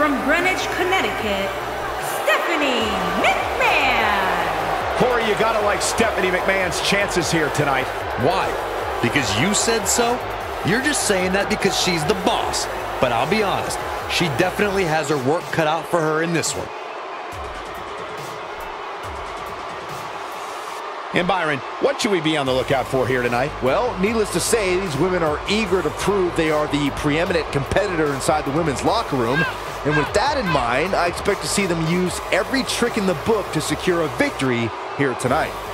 from Greenwich, Connecticut, Stephanie McMahon. Corey, you gotta like Stephanie McMahon's chances here tonight. Why? Because you said so? You're just saying that because she's the boss. But I'll be honest, she definitely has her work cut out for her in this one. And Byron, what should we be on the lookout for here tonight? Well, needless to say, these women are eager to prove they are the preeminent competitor inside the women's locker room. And with that in mind, I expect to see them use every trick in the book to secure a victory here tonight.